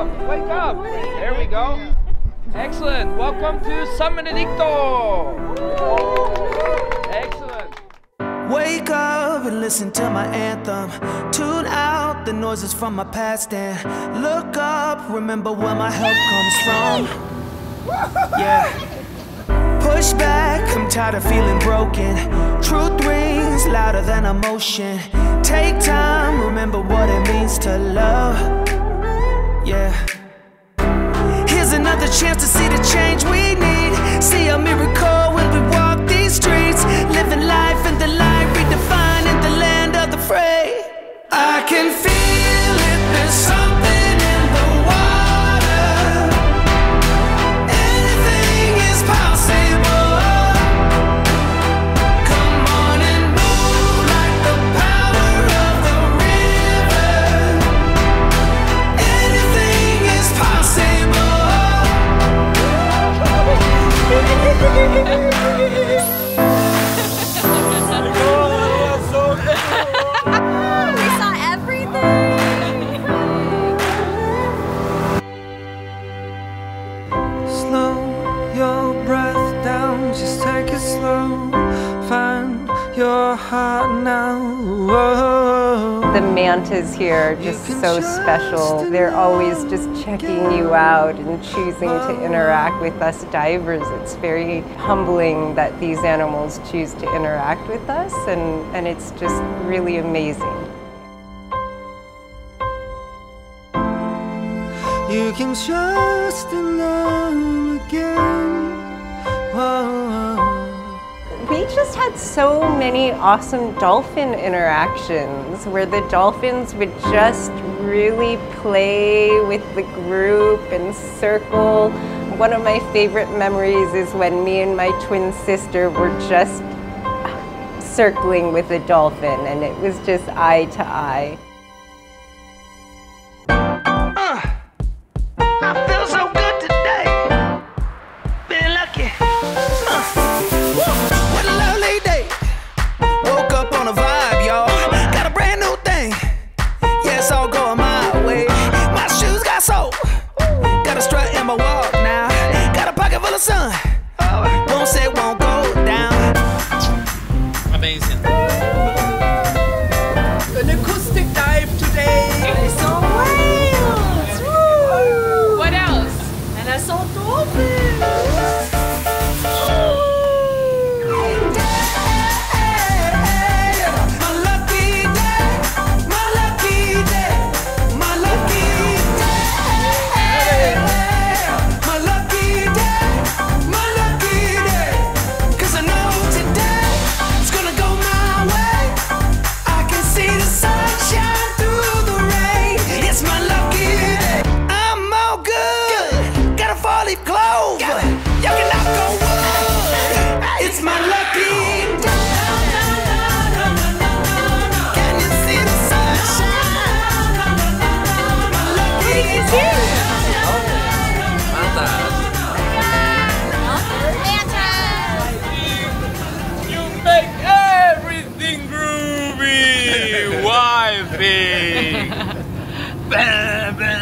up, wake up. There we go. Excellent. Welcome to San Benedicto. Excellent. Wake up and listen to my anthem. Tune out the noises from my past and look up. Remember where my help comes from. Yeah. Push back, I'm tired of feeling broken. Truth rings louder than emotion. Take time, remember what it means to love. Another chance to see the change we need. See a miracle when we walk these streets. Living life in the light, redefining the land of the free. I can feel just take it slow. Find your heart now. Whoa. The mantas here are just so special. They're always just checking you out and choosing to interact with us divers. It's very humbling that these animals choose to interact with us, and, and it's just really amazing. You can trust had so many awesome dolphin interactions where the dolphins would just really play with the group and circle. One of my favorite memories is when me and my twin sister were just circling with a dolphin and it was just eye to eye. A strut in my walk now. Got a pocket full of sun. Won't say won't go down. Amazing. Make everything groovy, wifey. yeah.